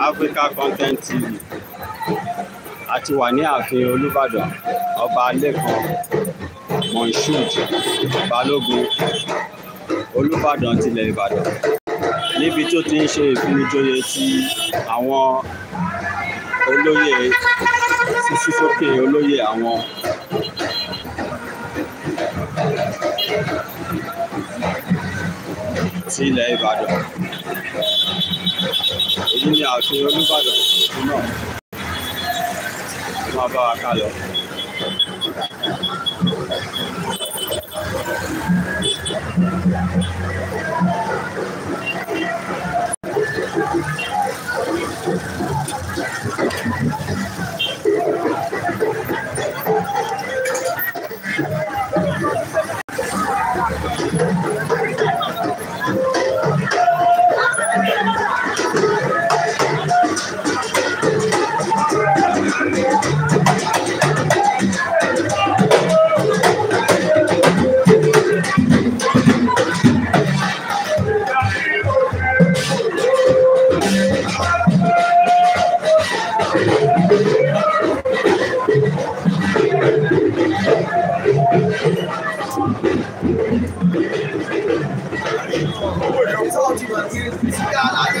Africa Content TV a ti wà ní ààfin Olúbàdàn ọba Lẹ́kan Moshood Balógun Olúbàdàn tilẹ̀ Ìbàdàn. Níbi tó ti ń ṣe ìfinijoyè ti àwọn olóyè sísísókè olóyè àwọn. Ti ilẹ̀ Ìbàdàn 今年是六八九，六八九，六八八加油。住啊！要自家打嘢。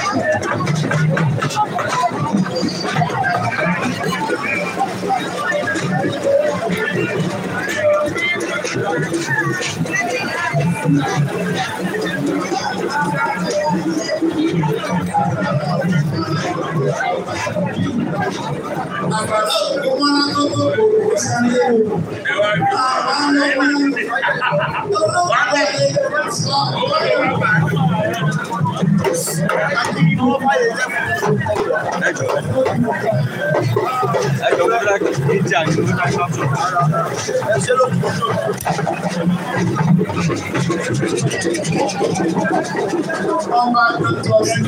àgbàdo tó tó kòkò sáré o. àwọn ọmọ olówó àgbẹ̀ sọ Ẹjọ́ bọ́lá ìjà ni ó ká ṣọ́ọ̀tù. ọba tó sí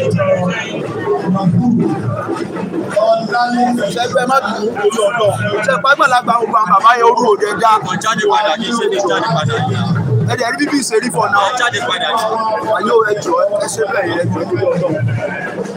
màkúrú ọ̀dálẹ̀ Ṣẹ́gbẹ́ má dùn ún lórí ọ̀dọ́. Ṣé pàgbàlagbà gbogbo àwọn bàbá yẹn orú òde dá? Wọ́n jáde padà kì í ṣe ní jáde padà. Ẹ̀dẹ̀ rí bíbí ìṣerí fọ̀ náà. Wọ́n jáde padà ní. Àyè ẹjọ́ ẹ ṣe bẹ́ẹ̀ yẹn ẹjọ́ ọ̀dọ́.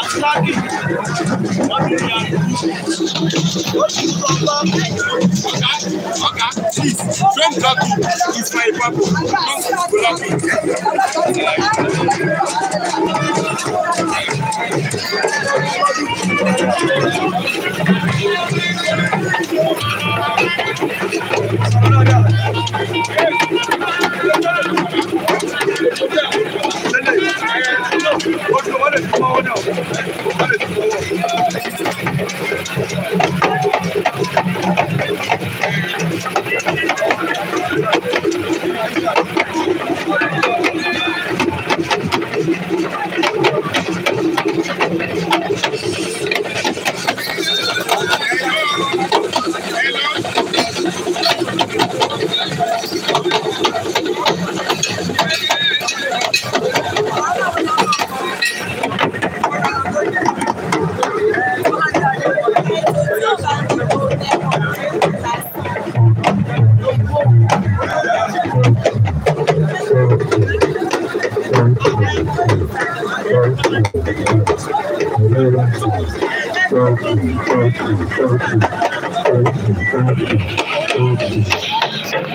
Àtìláàkì wọ́n ti me. Thank you.